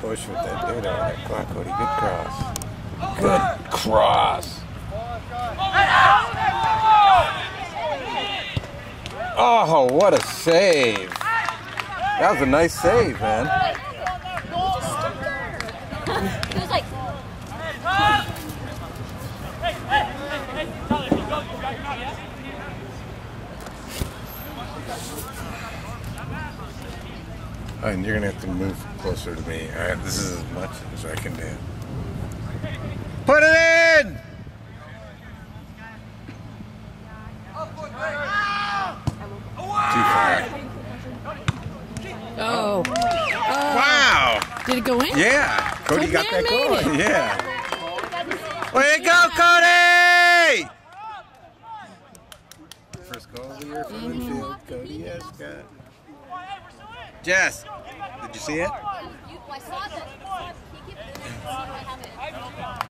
push with that dude on that clock, Cody. Good cross. Good cross. Oh, what a save. That was a nice save, man. He was like, And you're gonna have to move closer to me. All right, this is as much as I can do. Put it in! Oh. Too far. Oh. Wow! Did it go in? Yeah, Cody So got that Dan made going. it. Yeah. Way to go, Cody! First goal of the year for Winfield. Cody Escott. Jess, did you see it?